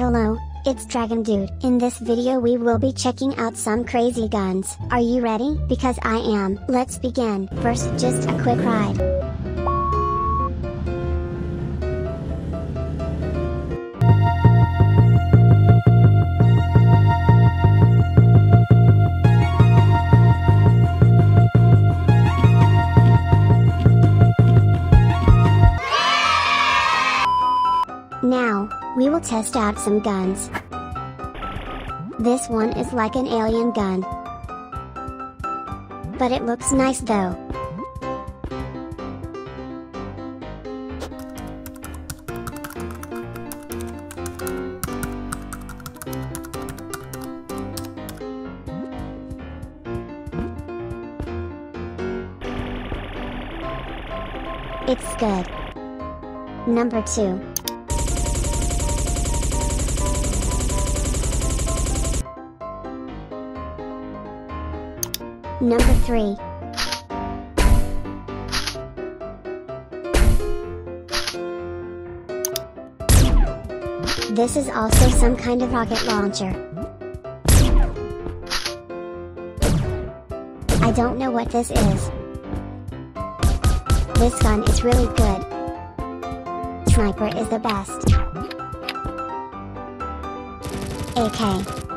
Hello, it's Dragon Dude. In this video we will be checking out some crazy guns. Are you ready? Because I am. Let's begin. First just a quick ride. Will test out some guns. This one is like an alien gun. But it looks nice though. It's good. Number 2. Number 3. This is also some kind of rocket launcher. I don't know what this is. This gun is really good. Sniper is the best. AK.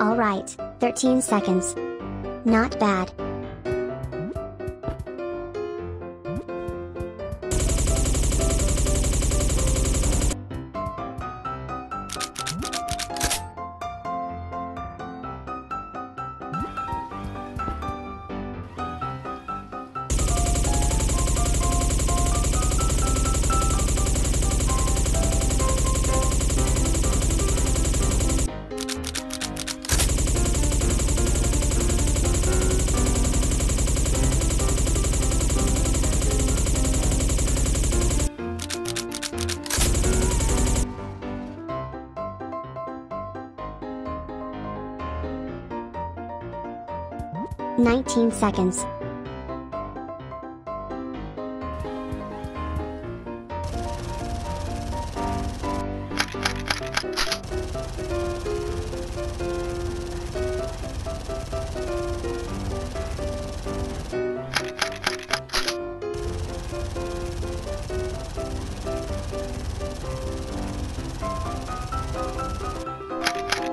Alright, 13 seconds. Not bad. Nineteen seconds.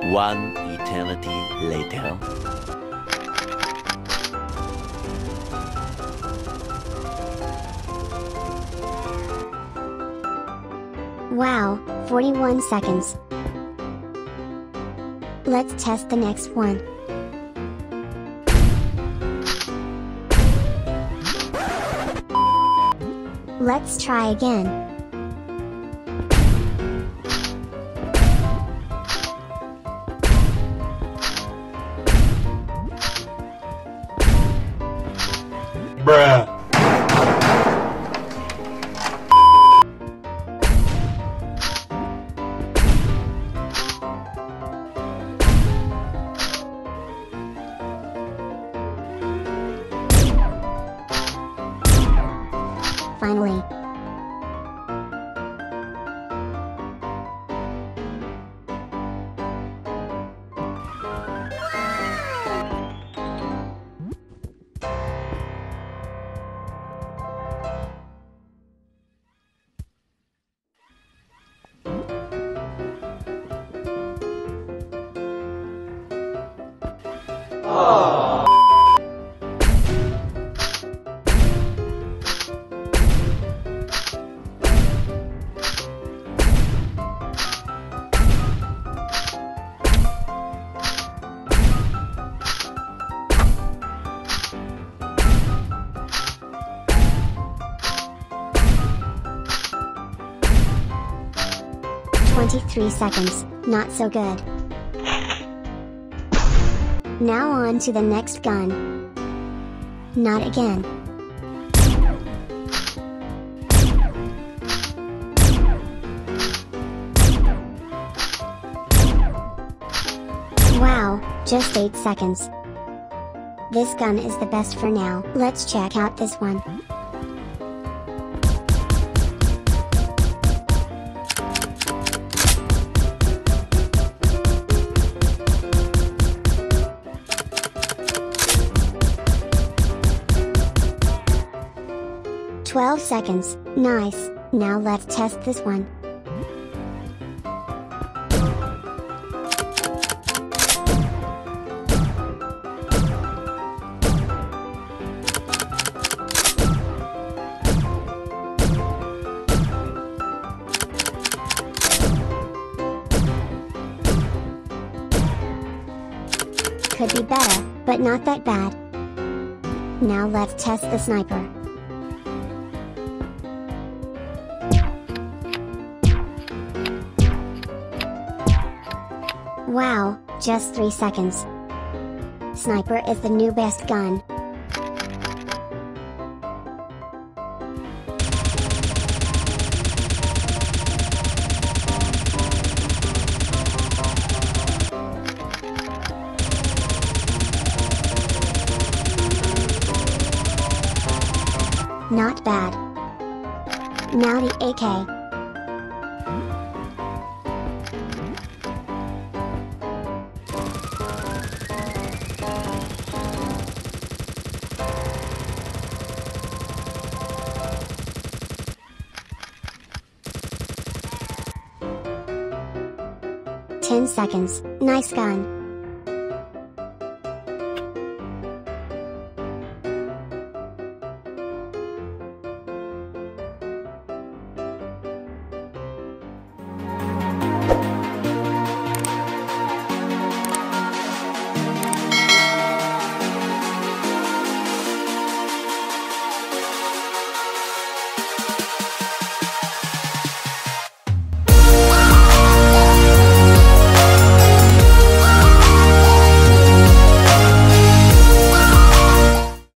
One eternity later. Wow, 41 seconds. Let's test the next one. Let's try again. 23 seconds, not so good. Now on to the next gun. Not again. Wow, just 8 seconds. This gun is the best for now. Let's check out this one. Twelve seconds, nice, now let's test this one. Could be better, but not that bad. Now let's test the sniper. Wow, just 3 seconds. Sniper is the new best gun. Not bad. Now the AK. Ten seconds, nice gun.